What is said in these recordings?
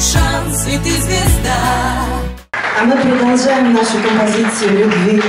твой шанс, и ты звезда. А мы продолжаем нашу композицию любви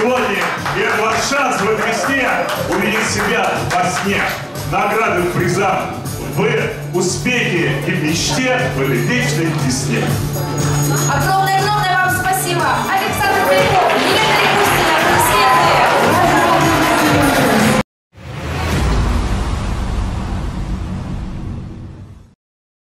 Сегодня я ваш шанс в этой весне увидеть себя во сне. Награды и приза. Вы успехи и в мечте в вечно в тесне. Огромное-огромное вам спасибо. Александр Куликов, Елена